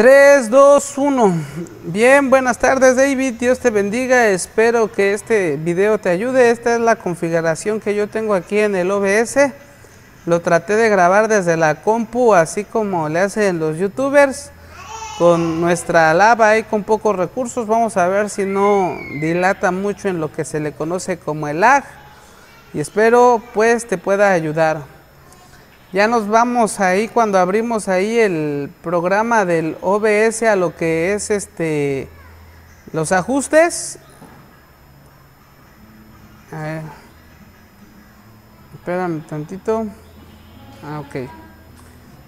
3, 2, 1. Bien, buenas tardes David, Dios te bendiga, espero que este video te ayude. Esta es la configuración que yo tengo aquí en el OBS. Lo traté de grabar desde la compu, así como le hacen los youtubers. Con nuestra lava y con pocos recursos, vamos a ver si no dilata mucho en lo que se le conoce como el lag. Y espero pues te pueda ayudar. Ya nos vamos ahí cuando abrimos ahí el programa del OBS a lo que es este los ajustes. A ver. Espérame tantito. Ah, ok.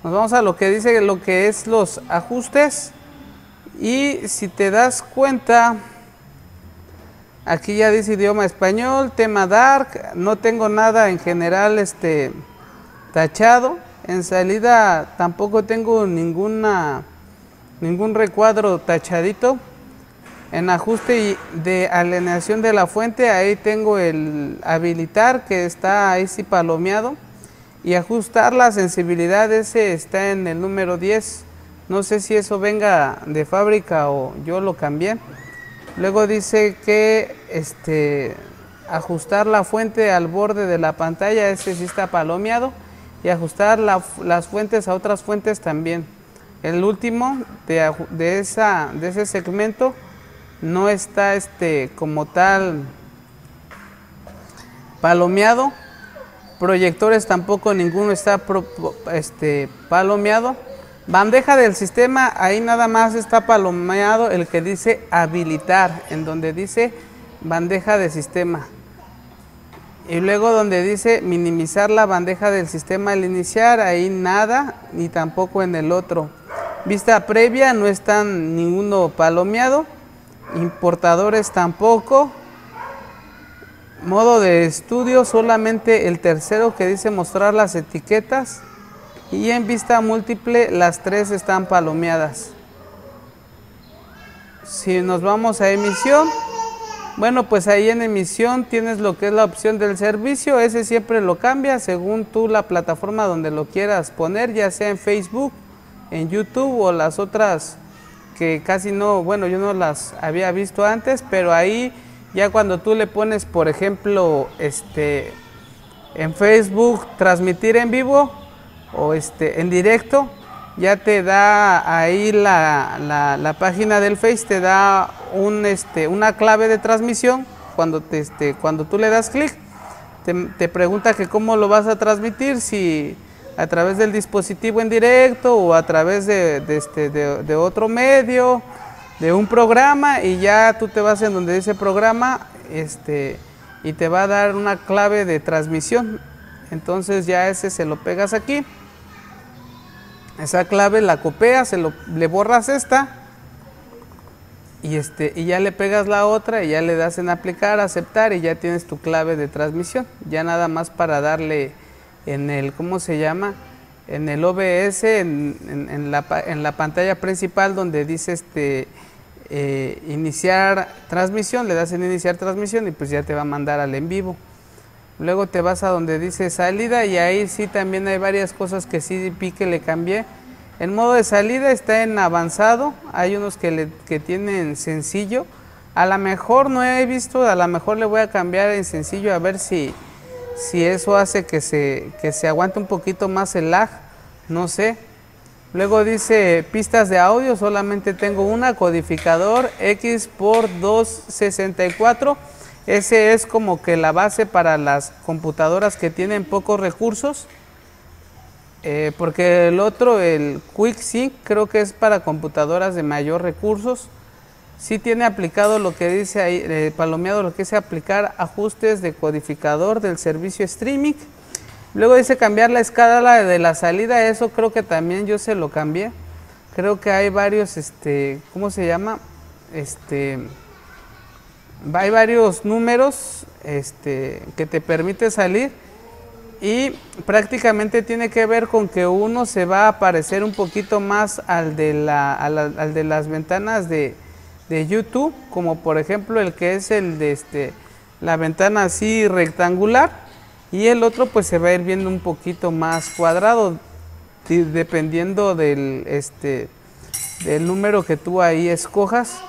Nos vamos a lo que dice lo que es los ajustes. Y si te das cuenta, aquí ya dice idioma español, tema dark. No tengo nada en general este tachado. En salida tampoco tengo ninguna ningún recuadro tachadito. En ajuste de alineación de la fuente, ahí tengo el habilitar que está ahí sí palomeado. Y ajustar la sensibilidad, ese está en el número 10. No sé si eso venga de fábrica o yo lo cambié. Luego dice que este ajustar la fuente al borde de la pantalla, ese sí está palomeado y ajustar las fuentes a otras fuentes también. El último de, esa, de ese segmento no está este, como tal palomeado. Proyectores tampoco ninguno está este, palomeado. Bandeja del sistema, ahí nada más está palomeado el que dice habilitar, en donde dice bandeja de sistema. Y luego donde dice minimizar la bandeja del sistema al iniciar, ahí nada, ni tampoco en el otro. Vista previa, no están ninguno palomeado. Importadores tampoco. Modo de estudio, solamente el tercero que dice mostrar las etiquetas. Y en vista múltiple, las tres están palomeadas. Si nos vamos a emisión, bueno, pues ahí en emisión tienes lo que es la opción del servicio, ese siempre lo cambia según tú la plataforma donde lo quieras poner, ya sea en Facebook, en YouTube o las otras que casi no, bueno, yo no las había visto antes, pero ahí ya cuando tú le pones, por ejemplo, este en Facebook transmitir en vivo o este en directo, ya te da ahí la, la, página del Face, te da un, este, una clave de transmisión. Cuando, te, este, cuando tú le das clic, te, te, pregunta que cómo lo vas a transmitir, si a través del dispositivo en directo o a través de, de, este, de otro medio, de un programa, y ya tú te vas en donde dice programa este, y te va a dar una clave de transmisión. Entonces ya ese se lo pegas aquí esa clave la copias, se lo, le borras esta y, este, y ya le pegas la otra y ya le das en aplicar, aceptar y ya tienes tu clave de transmisión. Ya nada más para darle en el, ¿cómo se llama? En el OBS, en, la, en la, pantalla principal donde dice este, eh, iniciar transmisión, le das en iniciar transmisión y pues ya te va a mandar al en vivo. Luego te vas a donde dice salida y ahí sí también hay varias cosas que sí pique le cambié. El modo de salida está en avanzado, hay unos que, le, que tienen sencillo. A lo mejor no he visto, a lo mejor le voy a cambiar en sencillo a ver si, si eso hace que se, que se aguante un poquito más el lag, no sé. Luego dice pistas de audio, solamente tengo una, codificador X por 264 ese es como que la base para las computadoras que tienen pocos recursos. Eh, porque el otro, el QuickSync, creo que es para computadoras de mayor recursos. Sí tiene aplicado lo que dice ahí, eh, palomeado lo que dice aplicar ajustes de codificador del servicio streaming. Luego dice cambiar la escala de la salida, eso creo que también yo se lo cambié. Creo que hay varios, este, ¿cómo se llama? Este, hay varios números este, que te permite salir y prácticamente tiene que ver con que uno se va a parecer un poquito más al de, la, al de las ventanas de, de, YouTube, como por ejemplo el que es el de este, la ventana así rectangular y el otro pues se va a ir viendo un poquito más cuadrado dependiendo del, este, del número que tú ahí escojas.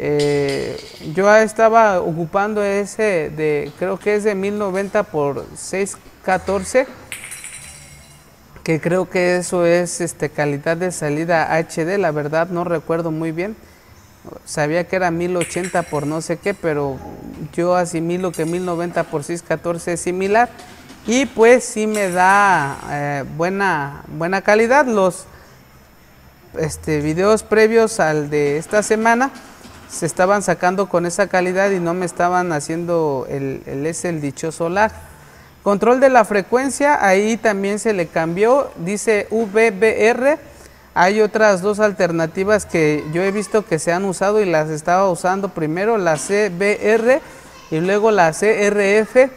Eh, yo estaba ocupando ese de, creo que es de 1090 por 614, que creo que eso es este, calidad de salida HD, la verdad no recuerdo muy bien. Sabía que era 1080 por no sé qué, pero yo asimilo que 1090 por 614 es similar y pues sí me da eh, buena, buena calidad. Los este, videos previos al de esta semana se estaban sacando con esa calidad y no me estaban haciendo el, el, el dichoso lag. Control de la frecuencia, ahí también se le cambió, dice VBR. Hay otras dos alternativas que yo he visto que se han usado y las estaba usando primero, la CBR y luego la CRF,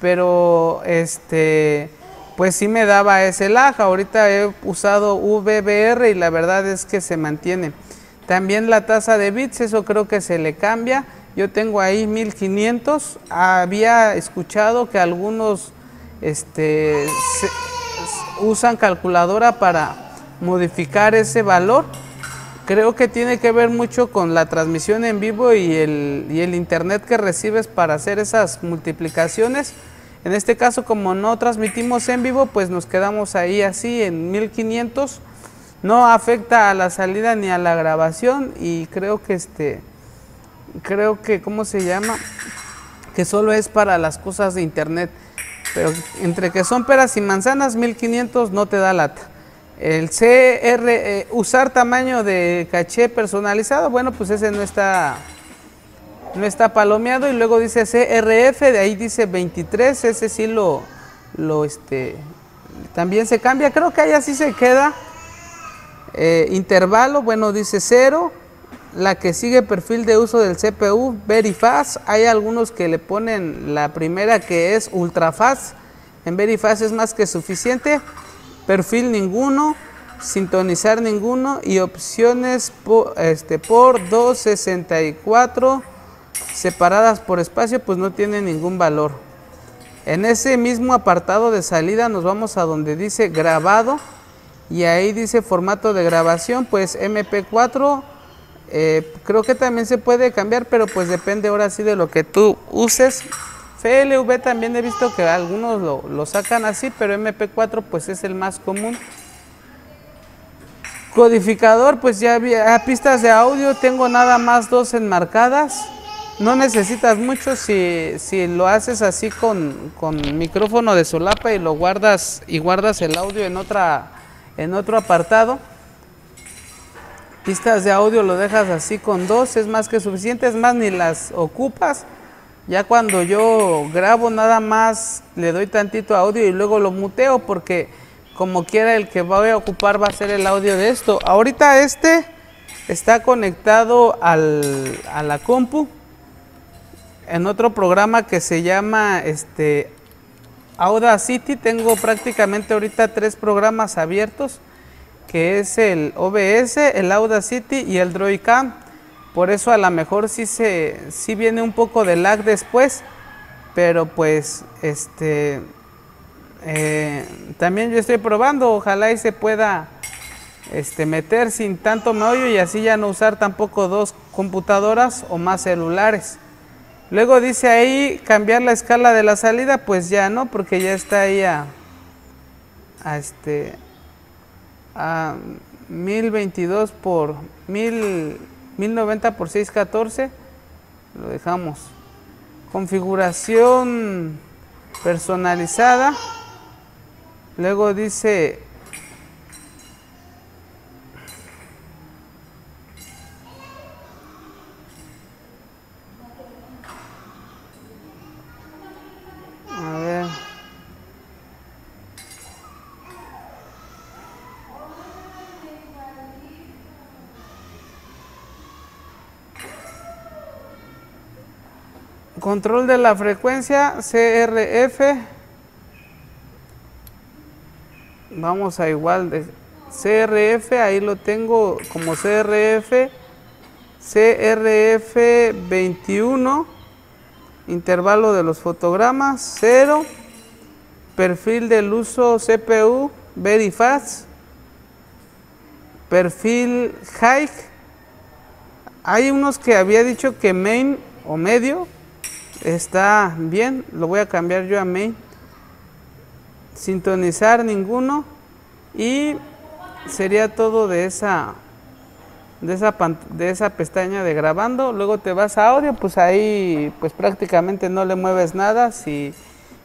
pero este pues sí me daba ese lag. Ahorita he usado VBR y la verdad es que se mantiene. También la tasa de bits, eso creo que se le cambia. Yo tengo ahí 1500. Había escuchado que algunos este, usan calculadora para modificar ese valor. Creo que tiene que ver mucho con la transmisión en vivo y el, y el internet que recibes para hacer esas multiplicaciones. En este caso, como no transmitimos en vivo, pues nos quedamos ahí así en 1500 no afecta a la salida ni a la grabación y creo que este creo que cómo se llama que solo es para las cosas de internet. Pero entre que son peras y manzanas 1500 no te da lata. El CR eh, usar tamaño de caché personalizado bueno pues ese no está no está palomeado y luego dice CRF de ahí dice 23 ese sí lo lo este también se cambia. Creo que ahí así se queda eh, intervalo, bueno, dice 0. La que sigue perfil de uso del CPU, very fast. Hay algunos que le ponen la primera que es ultra fast. En very fast es más que suficiente. Perfil ninguno, sintonizar ninguno y opciones por, este, por 264 separadas por espacio pues no tiene ningún valor. En ese mismo apartado de salida nos vamos a donde dice grabado y ahí dice formato de grabación, pues MP4, eh, creo que también se puede cambiar, pero pues depende ahora sí de lo que tú uses. FLV también he visto que algunos lo, sacan así, pero MP4 pues es el más común. Codificador, pues ya había pistas de audio, tengo nada más dos enmarcadas. No necesitas mucho si, si lo haces así con, con micrófono de solapa y lo guardas y guardas el audio en otra en otro apartado, pistas de audio lo dejas así con dos, es más que suficiente, es más, ni las ocupas. Ya cuando yo grabo nada más le doy tantito audio y luego lo muteo porque como quiera el que voy a ocupar va a ser el audio de esto. Ahorita este está conectado al, a la compu en otro programa que se llama este Audacity tengo prácticamente ahorita tres programas abiertos, que es el OBS, el Audacity y el Droidcam. Por eso a lo mejor sí, se, viene un poco de lag después, pero pues este eh, también yo estoy probando, ojalá y se pueda este, meter sin tanto meollo y así ya no usar tampoco dos computadoras o más celulares. Luego dice ahí cambiar la escala de la salida, pues ya no, porque ya está ahí a, este a 1022 por 1000, 1090 por 614. Lo dejamos. Configuración personalizada. Luego dice Control de la frecuencia, CRF. Vamos a igual de CRF, ahí lo tengo como CRF. CRF 21. Intervalo de los fotogramas, 0. Perfil del uso CPU, very fast. perfil high. Hay unos que había dicho que main o medio está bien, lo voy a cambiar yo a main. Sintonizar ninguno y sería todo de esa de esa pestaña de grabando, luego te vas a audio, pues ahí pues prácticamente no le mueves nada, si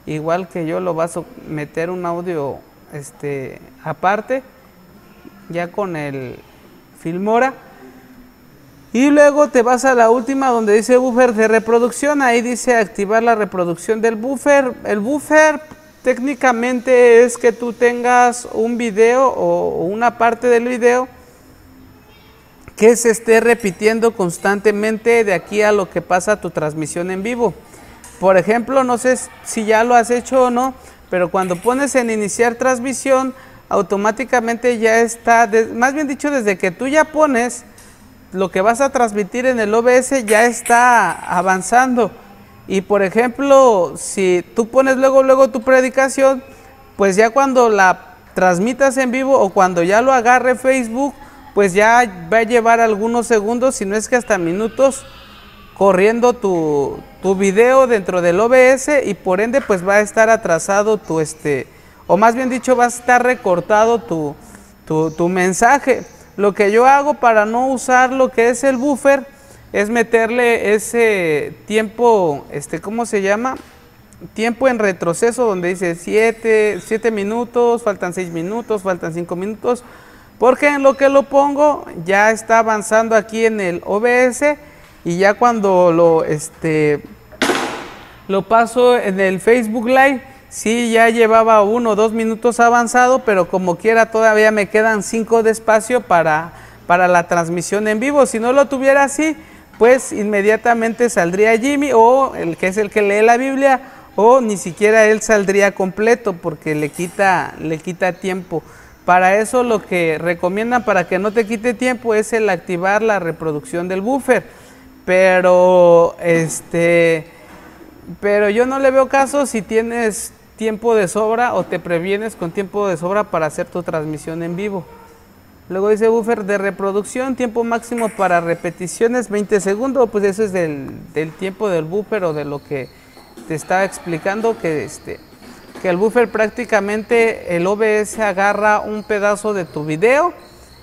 igual que yo lo vas a meter un audio este aparte ya con el Filmora y luego te vas a la última donde dice buffer de reproducción, ahí dice activar la reproducción del buffer. El buffer técnicamente es que tú tengas un video o una parte del video que se esté repitiendo constantemente de aquí a lo que pasa tu transmisión en vivo. Por ejemplo, no sé si ya lo has hecho o no, pero cuando pones en iniciar transmisión, automáticamente ya está, más bien dicho, desde que tú ya pones lo que vas a transmitir en el OBS ya está avanzando. Y por ejemplo, si tú pones luego, luego tu predicación, pues ya cuando la transmitas en vivo o cuando ya lo agarre Facebook, pues ya va a llevar algunos segundos, si no es que hasta minutos, corriendo tu, tu video dentro del OBS y por ende pues va a estar atrasado tu este, o más bien dicho va a estar recortado tu, tu, tu mensaje. Lo que yo hago para no usar lo que es el buffer es meterle ese tiempo, este, ¿cómo se llama? Tiempo en retroceso donde dice 7 minutos, faltan 6 minutos, faltan 5 minutos, porque en lo que lo pongo ya está avanzando aquí en el OBS y ya cuando lo, este, lo paso en el Facebook Live, sí ya llevaba uno o dos minutos avanzado, pero como quiera todavía me quedan cinco de espacio para, para la transmisión en vivo. Si no lo tuviera así, pues inmediatamente saldría Jimmy o el que es el que lee la Biblia o ni siquiera él saldría completo porque le quita, le quita tiempo. Para eso lo que recomiendan para que no te quite tiempo es el activar la reproducción del buffer. Pero este pero yo no le veo caso si tienes tiempo de sobra o te previenes con tiempo de sobra para hacer tu transmisión en vivo. Luego dice buffer de reproducción, tiempo máximo para repeticiones 20 segundos, pues eso es del, tiempo del buffer o de lo que te estaba explicando que este que el buffer prácticamente el OBS agarra un pedazo de tu video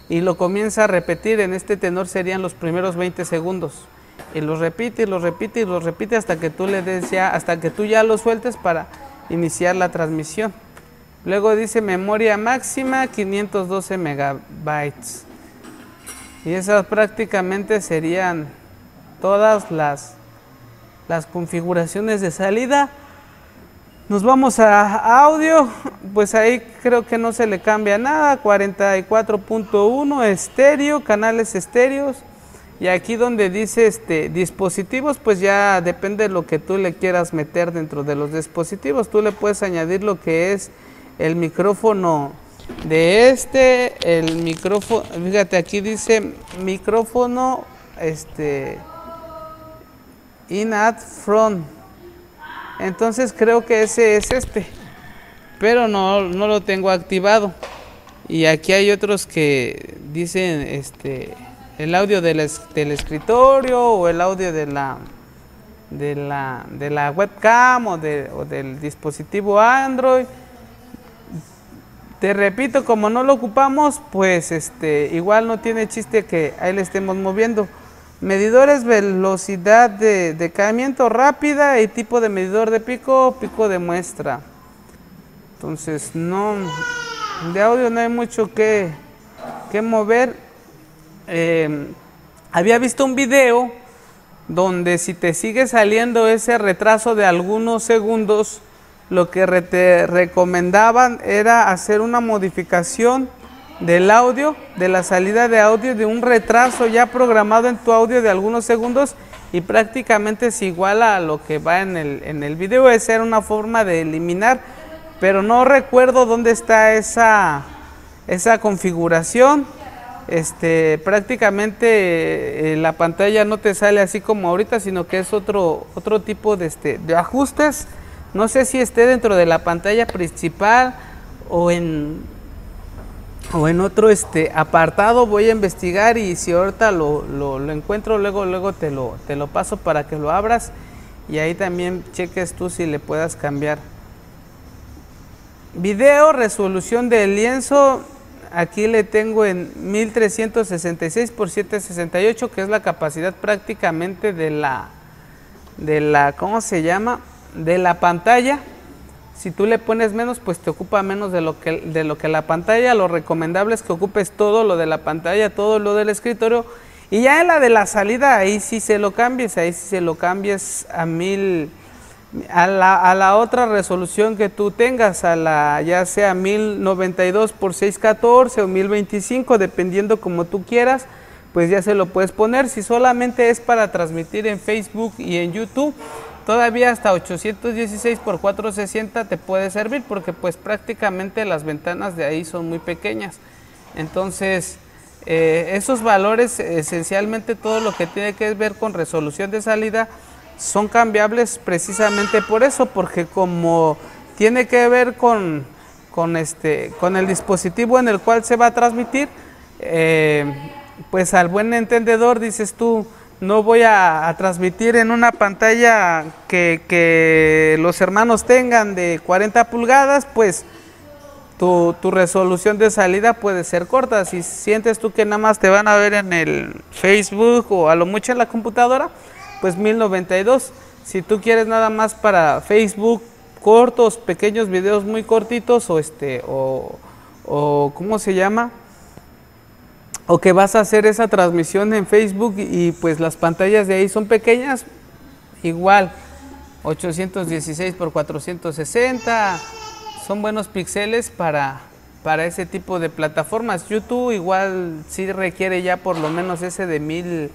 y lo comienza a repetir, en este tenor serían los primeros 20 segundos. Y lo repite y lo repite y lo repite hasta que tú le des ya, hasta que tú ya lo sueltes para iniciar la transmisión. Luego dice memoria máxima 512 megabytes. Y esas prácticamente serían todas las, las configuraciones de salida. Nos vamos a audio, pues ahí creo que no se le cambia nada, 44.1 estéreo, canales estéreos. Y aquí donde dice este, dispositivos, pues ya depende de lo que tú le quieras meter dentro de los dispositivos. Tú le puedes añadir lo que es el micrófono de este, el micrófono, fíjate aquí dice micrófono este in at front. Entonces creo que ese es este, pero no, no lo tengo activado. Y aquí hay otros que dicen este el audio del, del escritorio o el audio de la, de la, de la webcam o, de, o del dispositivo Android. Te repito, como no lo ocupamos, pues este, igual no tiene chiste que ahí le estemos moviendo. Medidores velocidad de decaimiento rápida y tipo de medidor de pico, pico de muestra. Entonces, no, de audio no hay mucho que mover. Em, había visto un video donde si te sigue saliendo ese retraso de algunos segundos, lo que te recomendaban era hacer una modificación del audio, de la salida de audio, de un retraso ya programado en tu audio de algunos segundos y prácticamente es igual a lo que va en el, en el video. Esa era una forma de eliminar, pero no recuerdo dónde está esa, esa configuración este, prácticamente eh, la pantalla no te sale así como ahorita, sino que es otro, otro tipo de, este, de ajustes. No sé si esté dentro de la pantalla principal o en, o en otro este apartado. Voy a investigar y si ahorita lo, lo, encuentro luego luego te lo, te lo paso para que lo abras y ahí también cheques tú si le puedas cambiar. Video resolución del lienzo aquí le tengo en 1366 por 768 que es la capacidad prácticamente de la de la cómo se llama de la pantalla si tú le pones menos, pues te ocupa menos de lo, que, de lo que la pantalla. Lo recomendable es que ocupes todo lo de la pantalla, todo lo del escritorio. Y ya en la de la salida, ahí sí se lo cambies, ahí sí se lo cambies a mil, a la, a la otra resolución que tú tengas, a la ya sea 1092 por 614 o 1025, dependiendo como tú quieras, pues ya se lo puedes poner. Si solamente es para transmitir en Facebook y en YouTube, Todavía hasta 816 por 460 te puede servir porque pues prácticamente las ventanas de ahí son muy pequeñas. Entonces, eh, esos valores, esencialmente todo lo que tiene que ver con resolución de salida, son cambiables precisamente por eso, porque como tiene que ver con, con, este, con el dispositivo en el cual se va a transmitir, eh, pues al buen entendedor dices tú, no voy a, transmitir en una pantalla que, los hermanos tengan de 40 pulgadas, pues tu, resolución de salida puede ser corta. Si sientes tú que nada más te van a ver en el Facebook o a lo mucho en la computadora, pues 1092. Si tú quieres nada más para Facebook cortos, pequeños videos muy cortitos o este o, ¿cómo se llama? o que vas a hacer esa transmisión en Facebook y, pues las pantallas de ahí son pequeñas, igual 816 por 460 son buenos píxeles para, para ese tipo de plataformas. YouTube igual sí requiere ya por lo menos ese de mil,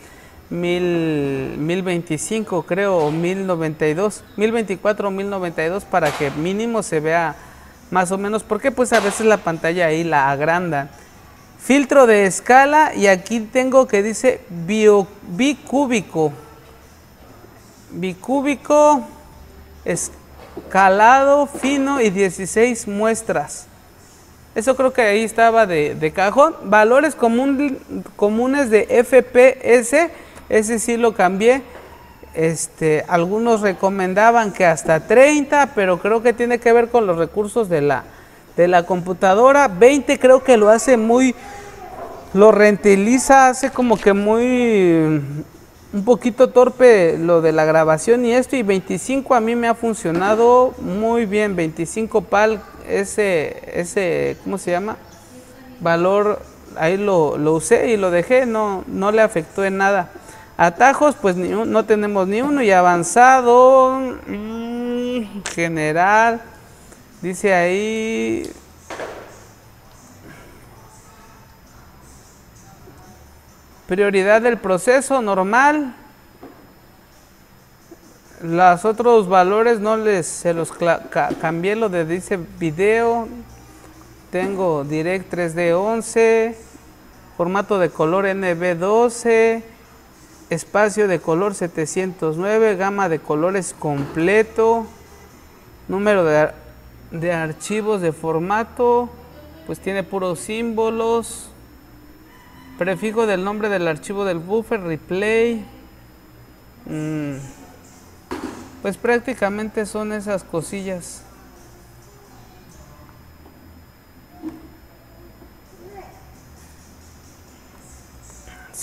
mil, 1025 creo o 1092, 1024 o 1092 para que mínimo se vea más o menos porque pues a veces la pantalla ahí la agrandan. Filtro de escala y aquí tengo que dice bio, bicúbico. Bicúbico, escalado fino y 16 muestras. Eso creo que ahí estaba de, cajón. Valores comunes de FPS, ese sí lo cambié. Este, algunos recomendaban que hasta 30, pero creo que tiene que ver con los recursos de la, de la computadora. 20 creo que lo hace muy, lo rentiliza, hace como que muy, un poquito torpe lo de la grabación y esto. Y 25 a mí me ha funcionado muy bien. 25 PAL, ese, ese, ¿cómo se llama? Valor, ahí lo, lo usé y lo dejé, no, no le afectó en nada. Atajos, pues no tenemos ni uno. Y avanzado, mm, general Dice ahí... Prioridad del proceso normal. Los otros valores no les se los cambié lo de dice video. Tengo Direct 3D 11, formato de color NB12, espacio de color 709, gama de colores completo, número de de archivos de formato, pues tiene puros símbolos, prefijo del nombre del archivo del buffer, replay, mm, pues prácticamente son esas cosillas.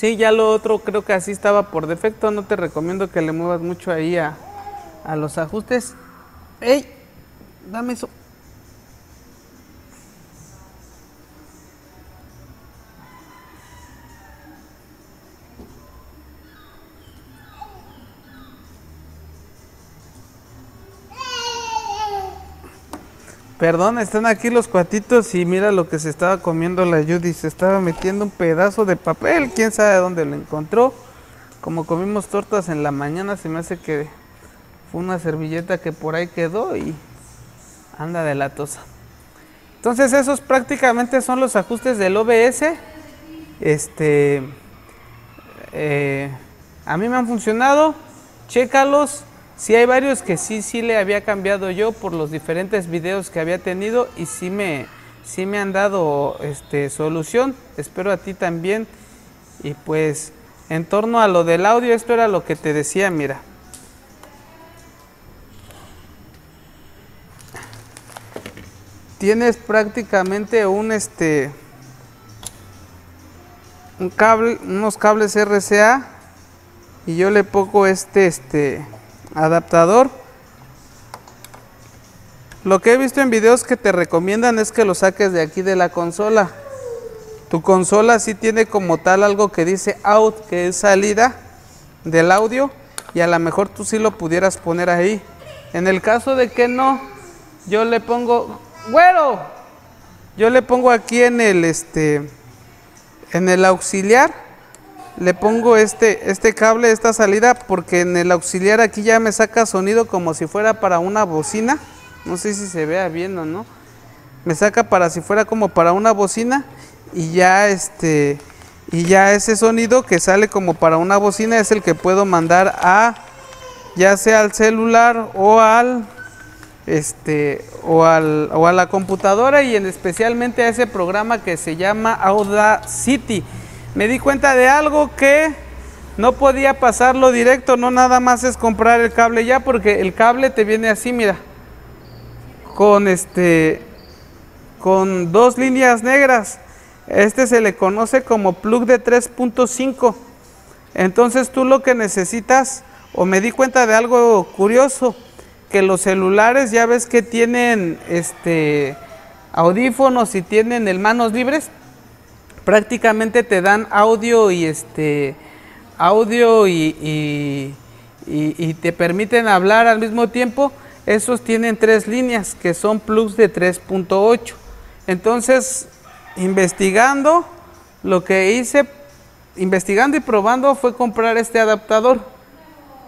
Sí, ya lo otro creo que así estaba por defecto. No te recomiendo que le muevas mucho ahí a, a los ajustes. ¡Ey! Dame eso. Perdón, están aquí los cuatitos y mira lo que se estaba comiendo la Judy. Se estaba metiendo un pedazo de papel, quién sabe dónde lo encontró. Como comimos tortas en la mañana, se me hace que fue una servilleta que por ahí quedó y anda de la tosa. Entonces esos prácticamente son los ajustes del OBS. Este, eh, a mí me han funcionado. Chécalos. Sí hay varios que sí, sí le había cambiado yo por los diferentes videos que había tenido y sí me, sí me han dado este, solución, espero a ti también. Y pues en torno a lo del audio, esto era lo que te decía, mira. Tienes prácticamente un este un cable, unos cables RCA y yo le pongo este este adaptador. Lo que he visto en videos que te recomiendan es que lo saques de aquí de la consola. Tu consola sí tiene como tal algo que dice out, que es salida del audio y a lo mejor tú sí lo pudieras poner ahí. En el caso de que no, yo le pongo, güero, yo le pongo aquí en el este en el auxiliar le pongo este este cable, esta salida porque en el auxiliar aquí ya me saca sonido como si fuera para una bocina. No sé si se vea bien o no. Me saca para si fuera como para una bocina y ya este y ya ese sonido que sale como para una bocina es el que puedo mandar a ya sea al celular o al este o, al, o a la computadora y en especialmente a ese programa que se llama Audacity. Me di cuenta de algo que no podía pasarlo directo, no nada más es comprar el cable ya porque el cable te viene así, mira. Con este con dos líneas negras este se le conoce como plug de 3.5. Entonces tú lo que necesitas, o me di cuenta de algo curioso, que los celulares ya ves que tienen este audífonos y tienen el manos libres, prácticamente te dan audio y este audio y, y te permiten hablar al mismo tiempo. Esos tienen tres líneas que son plugs de 3.8. Entonces investigando, lo que hice, investigando y probando fue comprar este adaptador,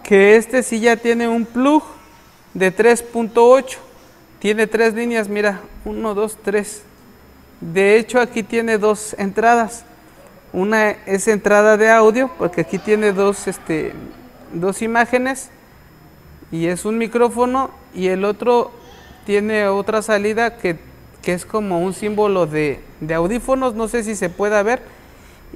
que este sí ya tiene un plug de 3.8, tiene tres líneas, mira, 1, 2, 3. De hecho aquí tiene dos entradas, una es entrada de audio, porque aquí tiene dos, este, dos imágenes y es un micrófono y el otro tiene otra salida que que es como un símbolo de, audífonos, no sé si se pueda ver.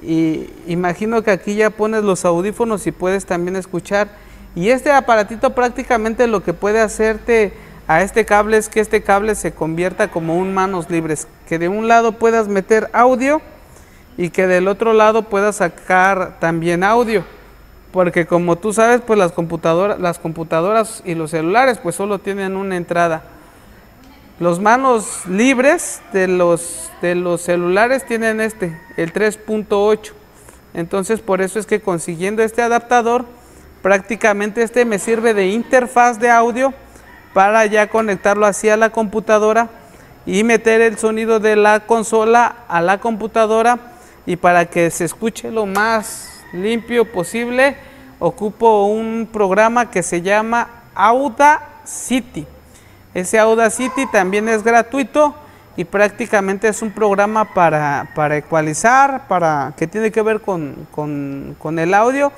Y imagino que aquí ya pones los audífonos y puedes también escuchar. Y este aparatito prácticamente lo que puede hacerte a este cable es que este cable se convierta como un manos libres, que de un lado puedas meter audio y que del otro lado puedas sacar también audio. Porque como tú sabes, pues las computadoras, las computadoras y los celulares pues solo tienen una entrada. Los manos libres de los, de los celulares tienen este, el 3.8. Entonces por eso es que consiguiendo este adaptador, prácticamente este me sirve de interfaz de audio para ya conectarlo así a la computadora y meter el sonido de la consola a la computadora y para que se escuche lo más limpio posible ocupo un programa que se llama Audacity. Ese Audacity también es gratuito y prácticamente es un programa para, para ecualizar, para, que tiene que ver con, con, el audio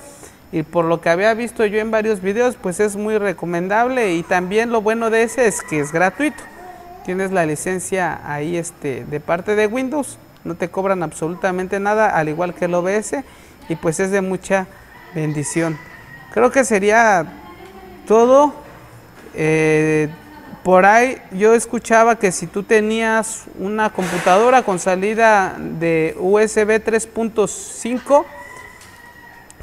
y por lo que había visto yo en varios videos pues es muy recomendable y también lo bueno de ese es que es gratuito. Tienes la licencia ahí este, de parte de Windows, no te cobran absolutamente nada al igual que el OBS y pues es de mucha bendición. Creo que sería todo. Eh, por ahí yo escuchaba que si tú tenías una computadora con salida de USB 3.5,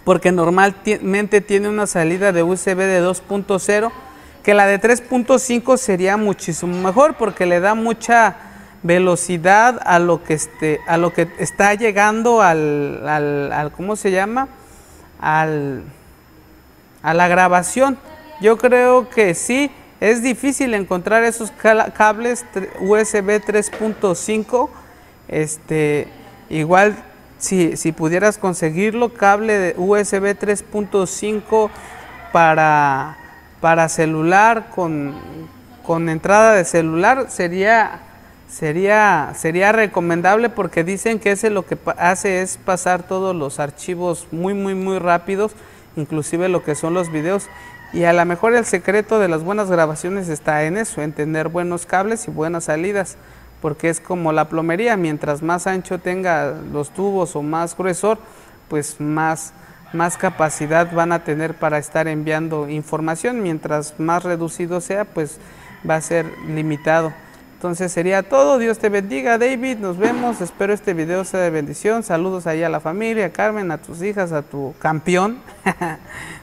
porque normalmente tiene una salida de USB de 2.0, que la de 3.5 sería muchísimo mejor porque le da mucha velocidad a lo que, este, a lo que está llegando al, al, al ¿cómo se llama? Al, a la grabación. Yo creo que sí, es difícil encontrar esos cables USB 3.5. Este, igual si, si, pudieras conseguirlo, cable de USB 3.5 para, para celular con, con entrada de celular sería, sería, sería recomendable porque dicen que ese lo que hace es pasar todos los archivos muy muy muy rápidos, inclusive lo que son los videos. Y a lo mejor el secreto de las buenas grabaciones está en eso, en tener buenos cables y buenas salidas porque es como la plomería, mientras más ancho tenga los tubos o más gruesor, pues más, más capacidad van a tener para estar enviando información, mientras más reducido sea, pues va a ser limitado. Entonces sería todo, Dios te bendiga David, nos vemos, espero este video sea de bendición, saludos ahí a la familia, a Carmen, a tus hijas, a tu campeón.